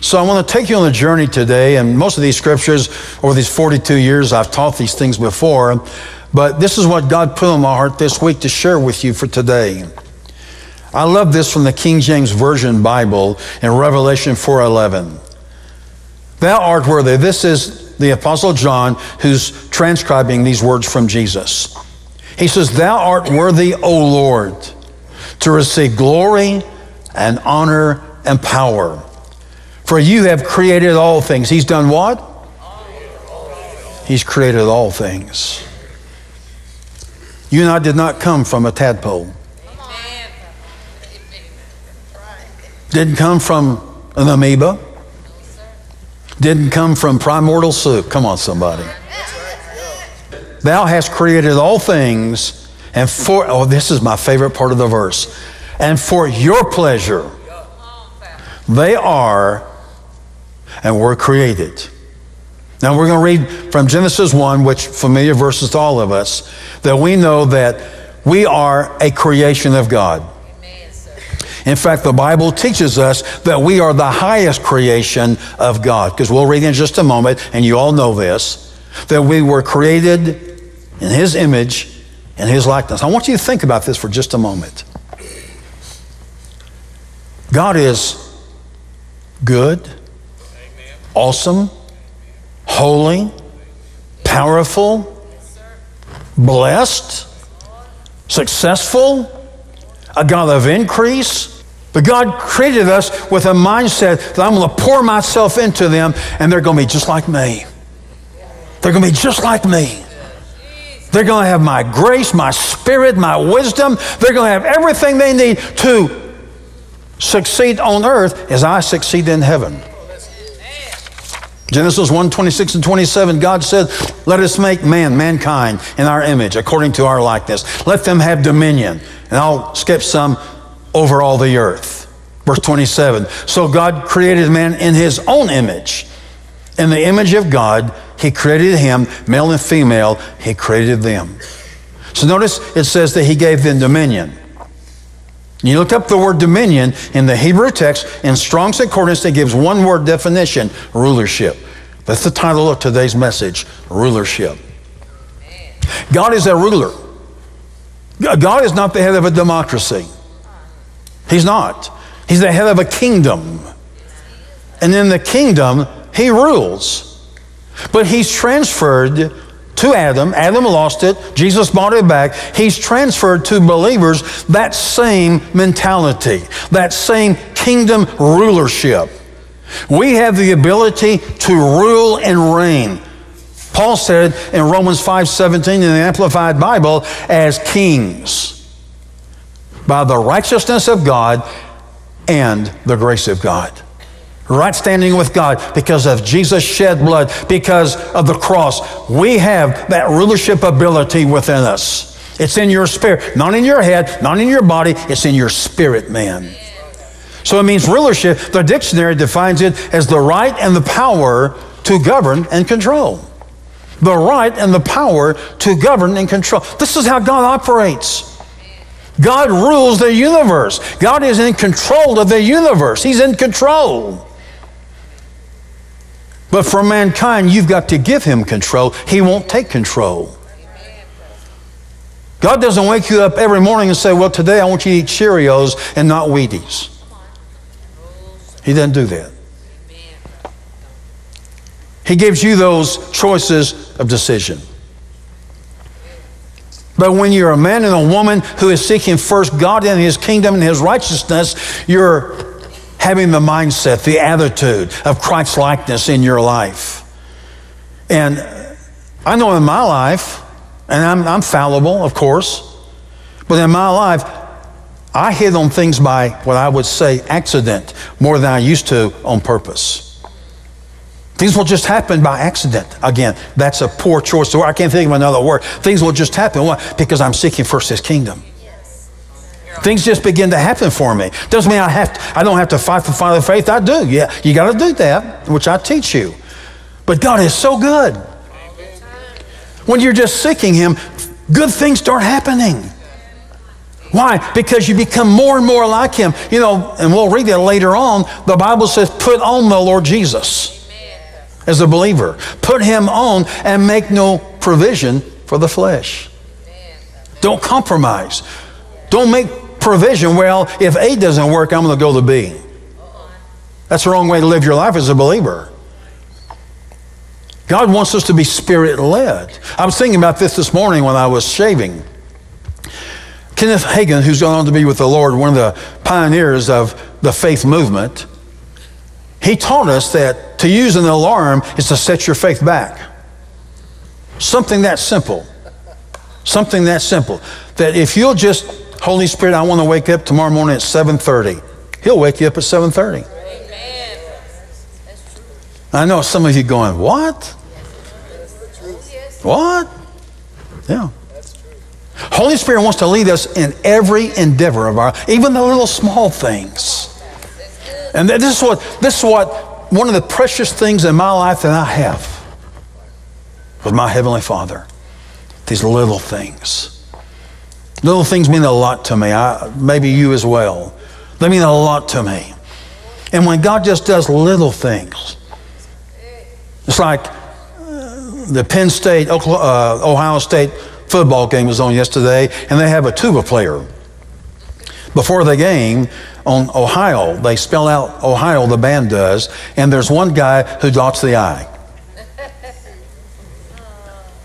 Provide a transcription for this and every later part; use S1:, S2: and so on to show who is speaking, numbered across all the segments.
S1: So I want to take you on a journey today, and most of these scriptures over these 42 years, I've taught these things before, but this is what God put on my heart this week to share with you for today. I love this from the King James Version Bible in Revelation 4:11. Thou art worthy. This is the Apostle John who's transcribing these words from Jesus. He says, Thou art worthy, O Lord, to receive glory and honor and power. For you have created all things. He's done what? He's created all things. You and I did not come from a tadpole. Didn't come from an amoeba. Didn't come from primordial soup. Come on, somebody. Thou hast created all things, and for, oh, this is my favorite part of the verse, and for your pleasure they are and were created. Now we're going to read from Genesis 1, which familiar verses to all of us, that we know that we are a creation of God. In fact, the Bible teaches us that we are the highest creation of God, because we'll read in just a moment, and you all know this, that we were created in His image and His likeness. I want you to think about this for just a moment. God is good, awesome, holy, powerful, blessed, successful, a God of increase. But God created us with a mindset that I'm going to pour myself into them and they're going to be just like me. They're going to be just like me. They're going to have my grace, my spirit, my wisdom. They're going to have everything they need to succeed on earth as I succeed in heaven. Genesis 1 26 and 27, God said, Let us make man, mankind, in our image, according to our likeness. Let them have dominion. And I'll skip some over all the earth. Verse 27. So God created man in his own image. In the image of God, he created him, male and female, he created them. So notice it says that he gave them dominion. You look up the word dominion in the Hebrew text, in Strong's Concordance, it gives one word definition rulership. That's the title of today's message rulership. God is a ruler. God is not the head of a democracy. He's not. He's the head of a kingdom. And in the kingdom, he rules. But he's transferred to Adam. Adam lost it. Jesus bought it back. He's transferred to believers that same mentality, that same kingdom rulership. We have the ability to rule and reign. Paul said in Romans 5:17 in the Amplified Bible as kings by the righteousness of God and the grace of God right standing with God because of Jesus' shed blood, because of the cross. We have that rulership ability within us. It's in your spirit, not in your head, not in your body, it's in your spirit, man. So it means rulership. The dictionary defines it as the right and the power to govern and control. The right and the power to govern and control. This is how God operates. God rules the universe. God is in control of the universe. He's in control. But for mankind, you've got to give him control. He won't take control. God doesn't wake you up every morning and say, Well, today I want you to eat Cheerios and not Wheaties. He doesn't do that. He gives you those choices of decision. But when you're a man and a woman who is seeking first God and His kingdom and His righteousness, you're having the mindset, the attitude of Christ likeness in your life. And I know in my life, and I'm, I'm fallible, of course, but in my life, I hit on things by what I would say accident more than I used to on purpose. Things will just happen by accident. Again, that's a poor choice. I can't think of another word. Things will just happen. Why? Because I'm seeking first His kingdom. Things just begin to happen for me. Doesn't mean I have to, I don't have to fight for of faith. I do. Yeah, you got to do that, which I teach you. But God is so good. When you're just seeking Him, good things start happening. Why? Because you become more and more like him. You know, and we'll read that later on. The Bible says, put on the Lord Jesus as a believer. Put him on and make no provision for the flesh. Don't compromise. Don't make provision. Well, if A doesn't work, I'm going to go to B. That's the wrong way to live your life as a believer. God wants us to be spirit led. I was thinking about this this morning when I was shaving. Kenneth Hagin, who's gone on to be with the Lord, one of the pioneers of the faith movement, he taught us that to use an alarm is to set your faith back. Something that simple. Something that simple. That if you'll just, Holy Spirit, I want to wake up tomorrow morning at 7.30. He'll wake you up at 7.30. Amen. I know some of you going, what? What? Yeah. Holy Spirit wants to lead us in every endeavor of our, even the little small things. And this is what this is what one of the precious things in my life that I have with my heavenly Father. These little things. Little things mean a lot to me. I, maybe you as well. They mean a lot to me. And when God just does little things, it's like uh, the Penn State, uh, Ohio State football game was on yesterday, and they have a tuba player. Before the game, on Ohio. They spell out Ohio, the band does, and there's one guy who dots the I.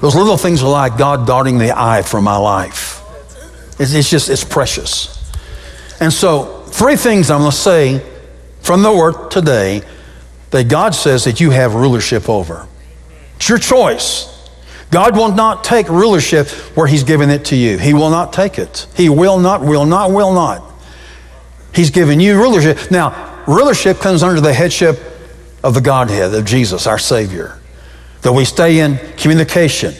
S1: Those little things are like God dotting the I for my life. It's, it's just, it's precious. And so, three things I'm going to say from the word today that God says that you have rulership over. It's your choice. God will not take rulership where He's given it to you. He will not take it. He will not, will not, will not. He's given you rulership. Now, rulership comes under the headship of the Godhead, of Jesus, our Savior. That we stay in communication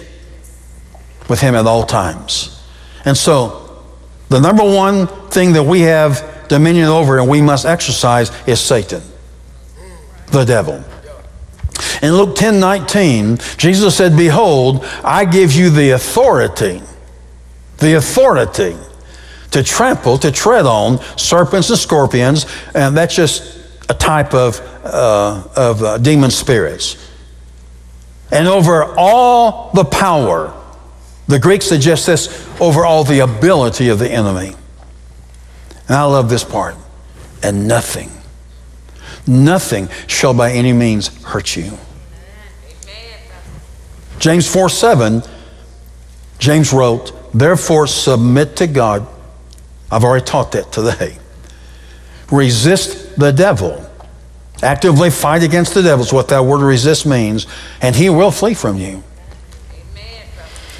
S1: with Him at all times. And so, the number one thing that we have dominion over and we must exercise is Satan, the devil. In Luke 10 19, Jesus said, Behold, I give you the authority, the authority to trample, to tread on serpents and scorpions, and that's just a type of, uh, of uh, demon spirits. And over all the power, the Greek suggests this, over all the ability of the enemy. And I love this part. And nothing, nothing shall by any means hurt you. James 4 7, James wrote, Therefore submit to God I've already taught that today. Resist the devil. Actively fight against the devil is what that word resist means, and he will flee from you.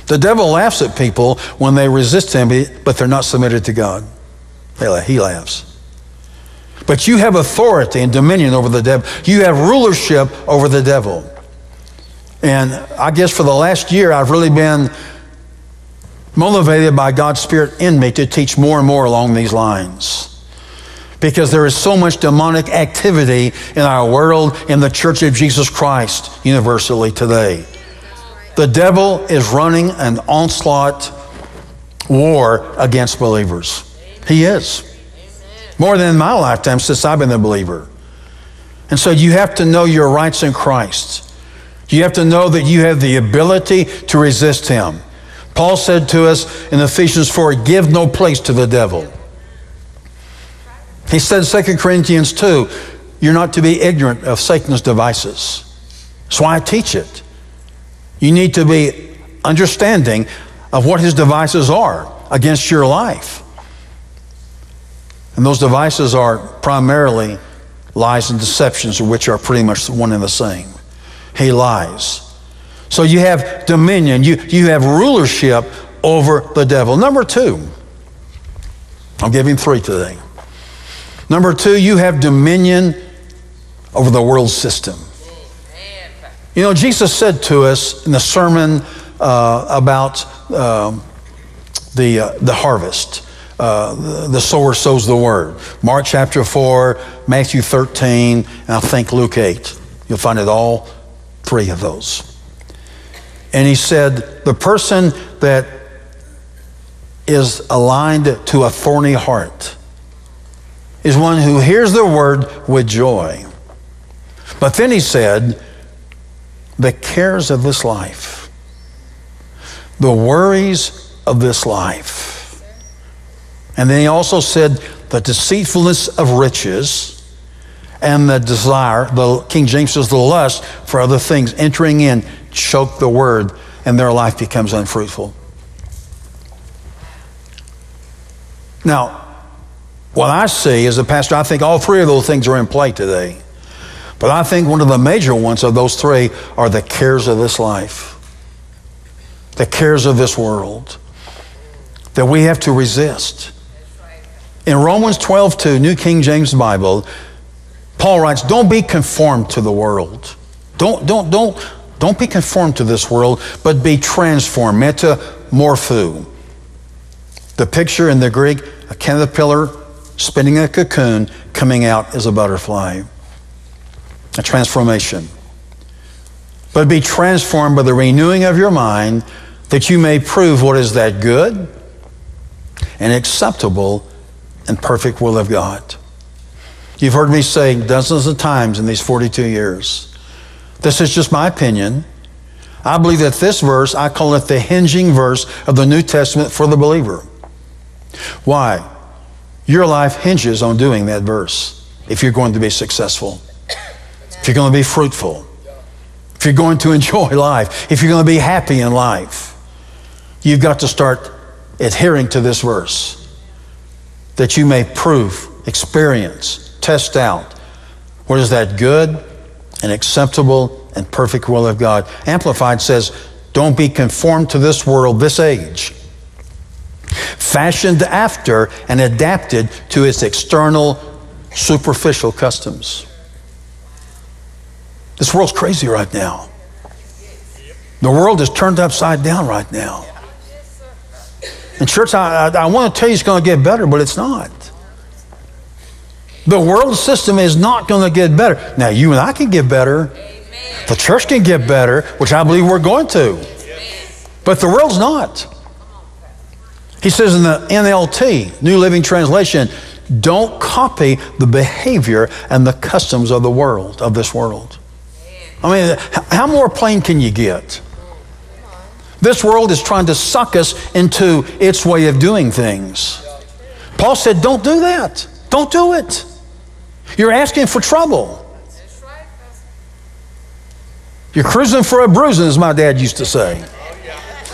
S1: The devil laughs at people when they resist him, but they're not submitted to God. He laughs. But you have authority and dominion over the devil. You have rulership over the devil. And I guess for the last year, I've really been motivated by God's Spirit in me to teach more and more along these lines. Because there is so much demonic activity in our world, in the Church of Jesus Christ universally today. The devil is running an onslaught war against believers. He is. More than in my lifetime since I've been a believer. And so you have to know your rights in Christ. You have to know that you have the ability to resist him. Paul said to us in Ephesians 4 give no place to the devil. He said in 2 Corinthians 2, you're not to be ignorant of Satan's devices. That's why I teach it. You need to be understanding of what his devices are against your life. And those devices are primarily lies and deceptions, which are pretty much one and the same. He lies. So you have dominion, you, you have rulership over the devil. Number two, I'm giving three today. Number two, you have dominion over the world system. You know, Jesus said to us in the sermon uh, about uh, the, uh, the harvest. Uh, the, the sower sows the word. Mark chapter 4, Matthew 13, and I think Luke 8. You'll find it all three of those. And he said, the person that is aligned to a thorny heart, is one who hears the word with joy. But then he said, the cares of this life, the worries of this life. And then he also said, the deceitfulness of riches and the desire, the King James says the lust for other things entering in, choke the word, and their life becomes unfruitful. Now, what I see as a pastor, I think all three of those things are in play today. But I think one of the major ones of those three are the cares of this life, the cares of this world that we have to resist. In Romans 12, 2, New King James Bible, Paul writes, Don't be conformed to the world. Don't, don't, don't, don't be conformed to this world, but be transformed. Metamorpho. The picture in the Greek, a caterpillar spinning a cocoon, coming out as a butterfly. A transformation. But be transformed by the renewing of your mind that you may prove what is that good and acceptable and perfect will of God. You've heard me say dozens of times in these 42 years. This is just my opinion. I believe that this verse, I call it the hinging verse of the New Testament for the believer. Why? Your life hinges on doing that verse if you're going to be successful, if you're going to be fruitful, if you're going to enjoy life, if you're going to be happy in life. You've got to start adhering to this verse that you may prove, experience, test out what is that good and acceptable and perfect will of God. Amplified says, don't be conformed to this world, this age, fashioned after and adapted to its external, superficial customs. This world's crazy right now. The world is turned upside down right now. And, church, I, I, I want to tell you it's going to get better, but it's not. The world system is not going to get better. Now, you and I can get better. Amen. The church can get better, which I believe we're going to. But the world's not. He says in the NLT, New Living Translation, don't copy the behavior and the customs of the world, of this world. I mean, how more plain can you get? This world is trying to suck us into its way of doing things. Paul said, don't do that. Don't do it. You're asking for trouble. You're cruising for a bruising, as my dad used to say.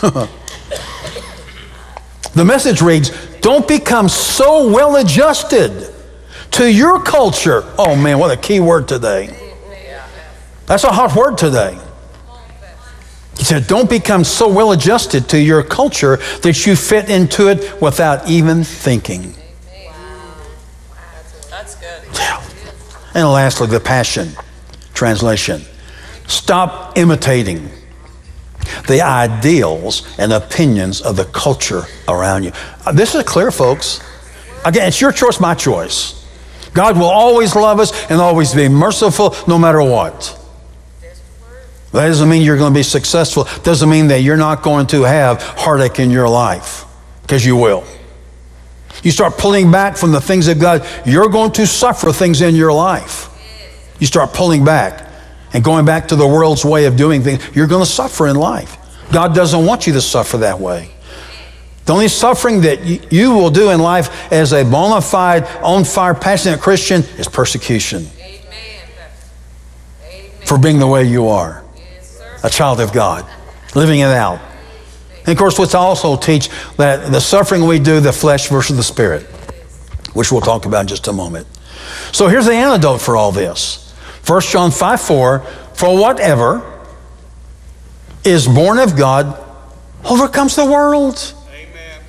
S1: the message reads Don't become so well adjusted to your culture. Oh man, what a key word today. That's a hot word today. He said, Don't become so well adjusted to your culture that you fit into it without even thinking. Yeah. And lastly, the Passion Translation. Stop imitating the ideals and opinions of the culture around you. Uh, this is clear, folks. Again, it's your choice, my choice. God will always love us and always be merciful no matter what. That doesn't mean you're going to be successful. Doesn't mean that you're not going to have heartache in your life, because you will. You start pulling back from the things of God, you're going to suffer things in your life. You start pulling back and going back to the world's way of doing things, you're going to suffer in life. God doesn't want you to suffer that way. The only suffering that you will do in life as a bona fide, on fire, passionate Christian is persecution Amen. for being the way you are, a child of God, living it out. And of course, let's also teach that the suffering we do, the flesh versus the spirit, which we'll talk about in just a moment. So here's the antidote for all this 1 John 5 4 For whatever is born of God overcomes the world. Amen.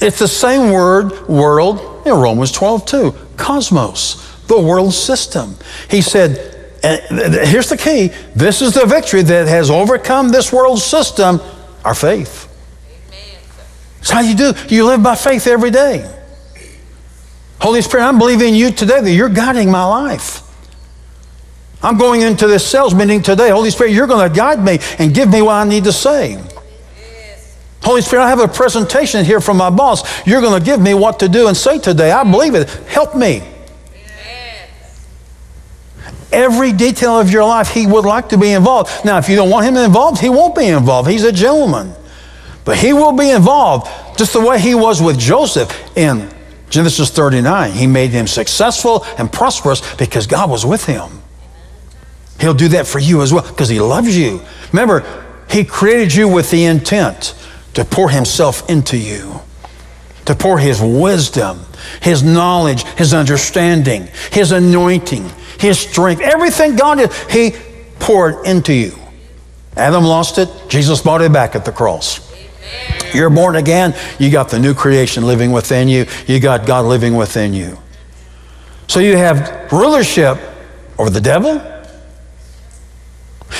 S1: It's the same word, world, in Romans 12 2. Cosmos, the world system. He said, and here's the key this is the victory that has overcome this world system our faith. It's how you do. You live by faith every day. Holy Spirit, I'm believing in you today that you're guiding my life. I'm going into this sales meeting today. Holy Spirit, you're going to guide me and give me what I need to say. Holy Spirit, I have a presentation here from my boss. You're going to give me what to do and say today. I believe it. Help me. Every detail of your life, He would like to be involved. Now, if you don't want Him involved, He won't be involved. He's a gentleman. But He will be involved just the way He was with Joseph in Genesis 39. He made him successful and prosperous because God was with him. He'll do that for you as well because He loves you. Remember, He created you with the intent to pour Himself into you, to pour His wisdom, His knowledge, His understanding, His anointing, His strength. Everything God did, He poured into you. Adam lost it, Jesus bought it back at the cross. You're born again, you got the new creation living within you, you got God living within you. So you have rulership over the devil,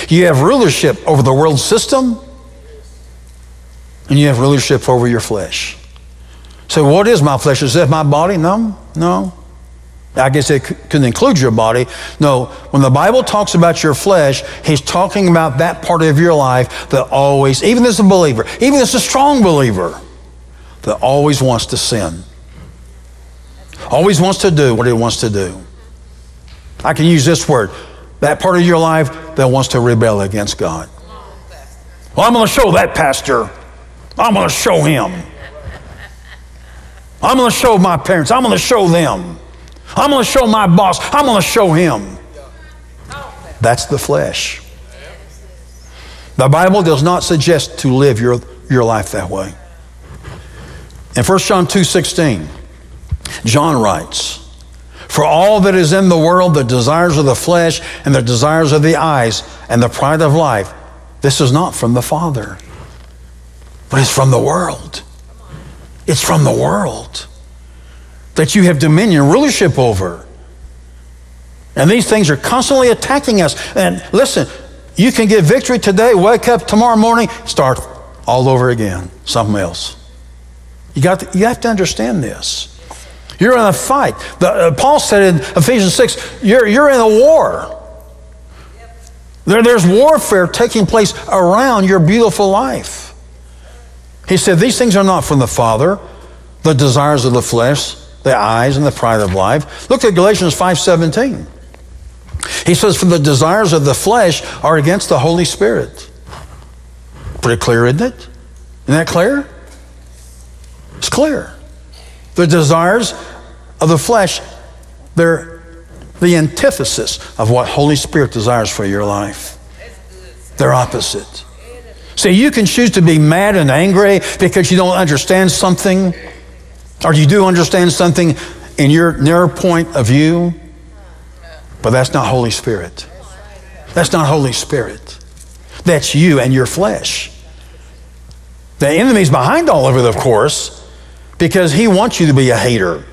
S1: you have rulership over the world system, and you have rulership over your flesh. So, what is my flesh? Is that my body? No, no. I guess it could include your body. No, when the Bible talks about your flesh, he's talking about that part of your life that always, even as a believer, even as a strong believer, that always wants to sin. Always wants to do what he wants to do. I can use this word that part of your life that wants to rebel against God. Well, I'm going to show that pastor. I'm going to show him. I'm going to show my parents. I'm going to show them. I'm going to show my boss. I'm going to show him. That's the flesh. The Bible does not suggest to live your, your life that way. In 1 John 2 16, John writes, For all that is in the world, the desires of the flesh and the desires of the eyes and the pride of life, this is not from the Father, but it's from the world. It's from the world that you have dominion, rulership over. And these things are constantly attacking us. And listen, you can get victory today, wake up tomorrow morning, start all over again, something else. You, got to, you have to understand this. You're in a fight. The, uh, Paul said in Ephesians 6, you're, you're in a war. There, there's warfare taking place around your beautiful life. He said, These things are not from the Father, the desires of the flesh, the eyes, and the pride of life. Look at Galatians 5.17. He says, For the desires of the flesh are against the Holy Spirit. Pretty clear, isn't it? Isn't that clear? It's clear. The desires of the flesh, they're the antithesis of what Holy Spirit desires for your life. They're opposite. See, you can choose to be mad and angry because you don't understand something, or you do understand something in your narrow point of view, but that's not Holy Spirit. That's not Holy Spirit. That's you and your flesh. The enemy's behind all of it, of course, because he wants you to be a hater.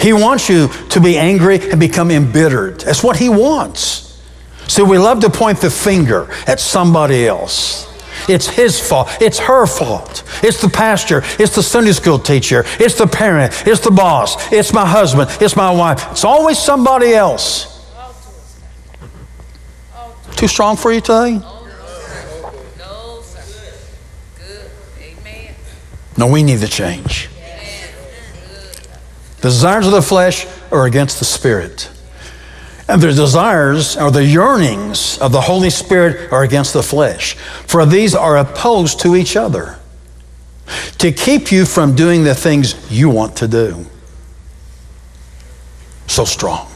S1: He wants you to be angry and become embittered. That's what he wants. So we love to point the finger at somebody else. It's his fault. It's her fault. It's the pastor. It's the Sunday school teacher. It's the parent. It's the boss. It's my husband. It's my wife. It's always somebody else. Too strong for you today? No, we need to change. The desires of the flesh are against the Spirit. And the desires or the yearnings of the Holy Spirit are against the flesh. For these are opposed to each other to keep you from doing the things you want to do. So strong.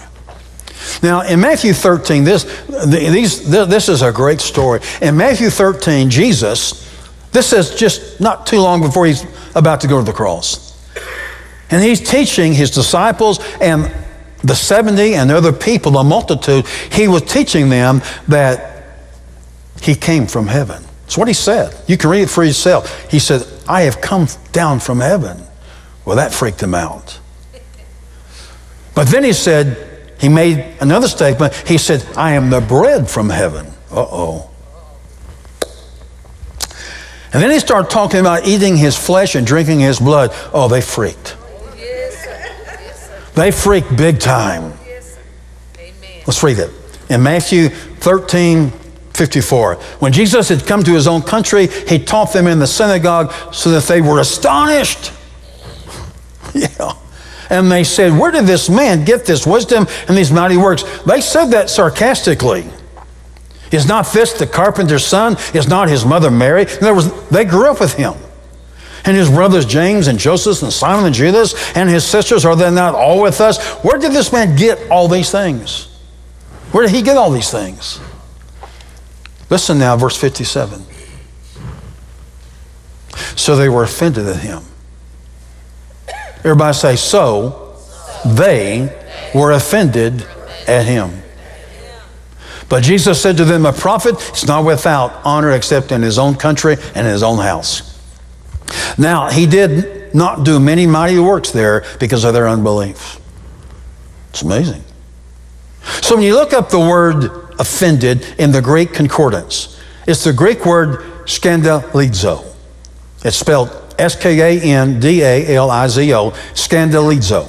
S1: Now, in Matthew 13, this, these, this is a great story. In Matthew 13, Jesus, this is just not too long before he's about to go to the cross. And he's teaching his disciples and the 70 and the other people, the multitude, he was teaching them that he came from heaven. That's what he said. You can read it for yourself. He said, I have come down from heaven. Well, that freaked them out. But then he said, he made another statement. He said, I am the bread from heaven. Uh oh. And then he started talking about eating his flesh and drinking his blood. Oh, they freaked. They freaked big time. Let's read it. In Matthew 13, 54. When Jesus had come to his own country, he taught them in the synagogue so that they were astonished. yeah. And they said, Where did this man get this wisdom and these mighty works? They said that sarcastically. Is not this the carpenter's son? Is not his mother Mary? In other words, they grew up with him. And his brothers James and Joseph and Simon and Judas and his sisters, are they not all with us? Where did this man get all these things? Where did he get all these things? Listen now, verse 57. So they were offended at him. Everybody say, so they were offended at him. But Jesus said to them, A prophet is not without honor except in his own country and in his own house. Now, he did not do many mighty works there because of their unbelief. It's amazing. So when you look up the word offended in the Greek concordance, it's the Greek word scandalizo. It's spelled S K A N D A L I Z O, scandalizo.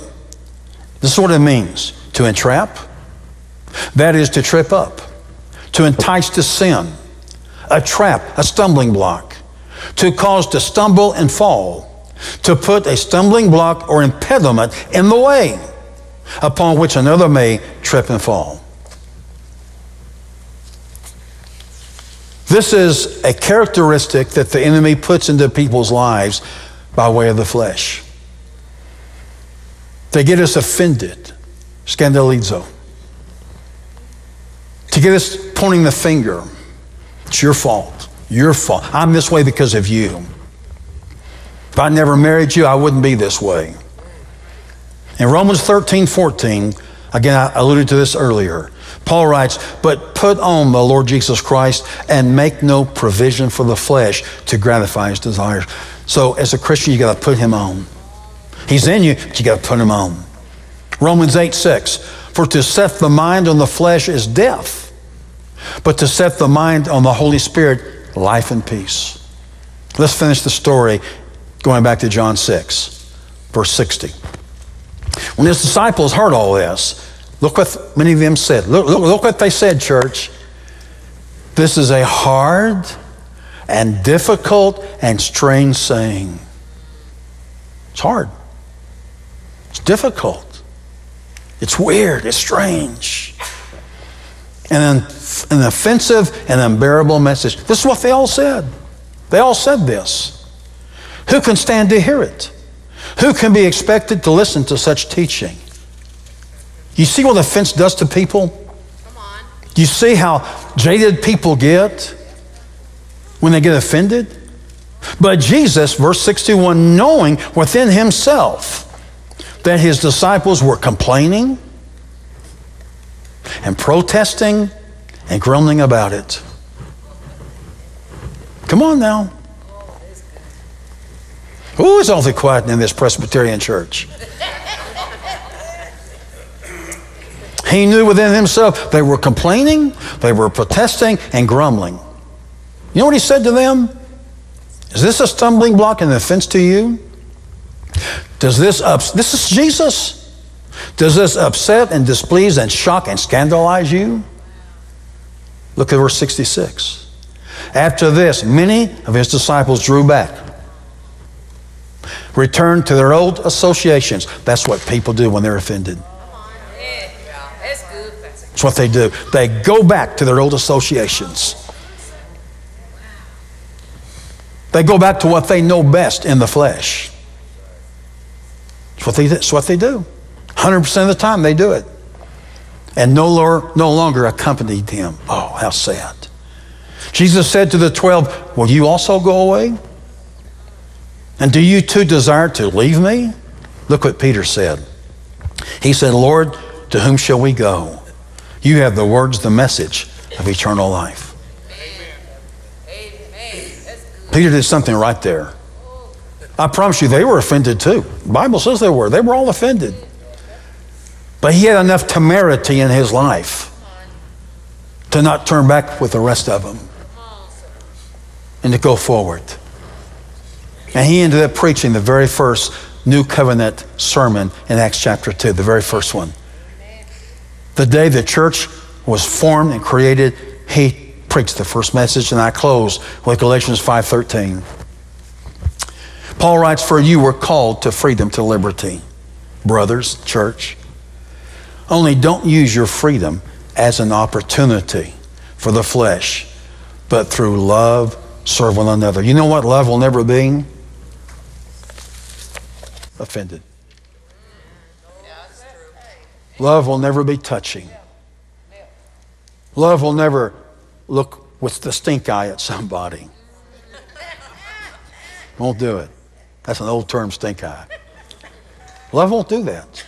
S1: This is what it means to entrap, that is to trip up, to entice to sin, a trap, a stumbling block, to cause to stumble and fall, to put a stumbling block or impediment in the way upon which another may trip and fall. This is a characteristic that the enemy puts into people's lives by way of the flesh. They get us offended, scandalizo. To get us pointing the finger, it's your fault. Your fault. I'm this way because of you. If I never married you, I wouldn't be this way. In Romans 13, 14, again, I alluded to this earlier. Paul writes, But put on the Lord Jesus Christ and make no provision for the flesh to gratify his desires. So, as a Christian, you got to put him on. He's in you, but you got to put him on. Romans 8, 6. For to set the mind on the flesh is death, but to set the mind on the Holy Spirit, life and peace. Let's finish the story going back to John 6, verse 60. When his disciples heard all this, look what many of them said. Look, look, look what they said, church. This is a hard and difficult and strange saying. It's hard. It's difficult. It's weird. It's strange. And an, an offensive and unbearable message. This is what they all said. They all said this. Who can stand to hear it? Who can be expected to listen to such teaching? You see what offense does to people? You see how jaded people get when they get offended? But Jesus, verse 61, knowing within himself that his disciples were complaining and protesting and grumbling about it. Come on now. Who is awfully quiet in this Presbyterian church? He knew within himself they were complaining, they were protesting, and grumbling. You know what he said to them? Is this a stumbling block and an offense to you? Does this ups- this is Jesus? Does this upset and displease and shock and scandalize you? Look at verse 66. After this, many of his disciples drew back, returned to their old associations. That's what people do when they're offended. That's what they do. They go back to their old associations. They go back to what they know best in the flesh. That's what they, that's what they do. 100% of the time they do it. And no, longer, no longer accompanied him. Oh, how sad. Jesus said to the 12, Will you also go away? And do you too desire to leave me? Look what Peter said. He said, Lord, to whom shall we go? You have the words, the message of eternal life. Peter did something right there. I promise you, they were offended too. The Bible says they were. They were all offended. But he had enough temerity in his life to not turn back with the rest of them and to go forward. And he ended up preaching the very first New Covenant sermon in Acts chapter 2, the very first one. The day the church was formed and created, he preached the first message, and I close with Galatians 5.13. Paul writes, For you were called to freedom, to liberty. Brothers, church, only don't use your freedom as an opportunity for the flesh, but through love serve one another. You know what love will never be? Offended. Love will never be touching. Love will never look with the stink eye at somebody. Won't do it. That's an old term, stink eye. Love won't do that.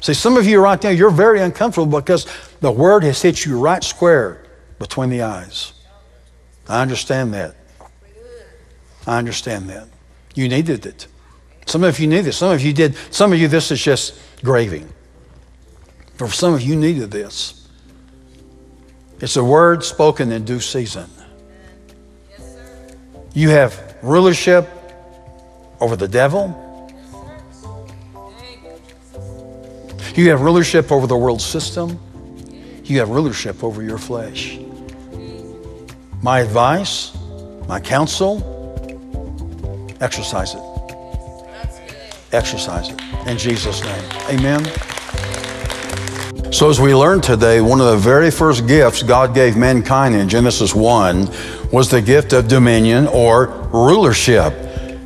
S1: See, some of you right now, you're very uncomfortable because the word has hit you right square between the eyes. I understand that. I understand that. You needed it. Some of you needed it. Some of you did. Some of you, this is just graving. For some of you, needed this. It's a word spoken in due season. You have rulership over the devil. You have rulership over the world system. You have rulership over your flesh. My advice, my counsel, exercise it. Exercise it. In Jesus' name. Amen. So, as we learned today, one of the very first gifts God gave mankind in Genesis 1 was the gift of dominion or rulership.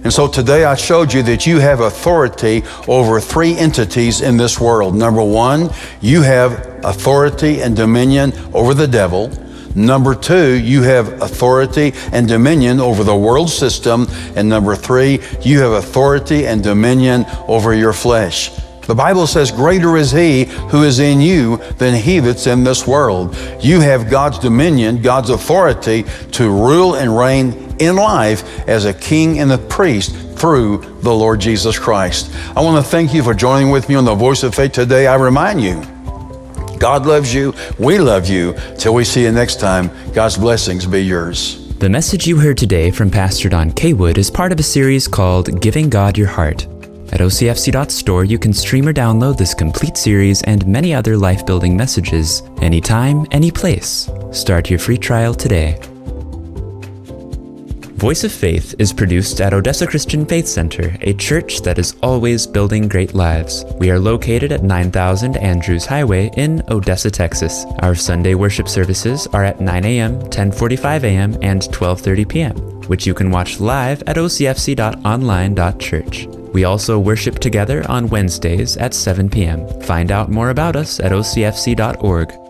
S1: And so today I showed you that you have authority over three entities in this world. Number one, you have authority and dominion over the devil. Number two, you have authority and dominion over the world system. And number three, you have authority and dominion over your flesh. The Bible says, Greater is He who is in you than he that's in this world. You have God's dominion, God's authority to rule and reign in life as a king and a priest through the Lord Jesus Christ. I want to thank you for joining with me on the Voice of Faith today. I remind you, God loves you. We love you. Till we see you next time, God's blessings be yours.
S2: The message you heard today from Pastor Don Caywood is part of a series called Giving God Your Heart. At OCFC.store, you can stream or download this complete series and many other life building messages anytime, any place. Start your free trial today. Voice of Faith is produced at Odessa Christian Faith Center, a church that is always building great lives. We are located at 9000 Andrews Highway in Odessa, Texas. Our Sunday worship services are at 9 a.m., 10:45 a.m., and 12:30 p.m., which you can watch live at ocfc.online.church. We also worship together on Wednesdays at 7 p.m. Find out more about us at ocfc.org.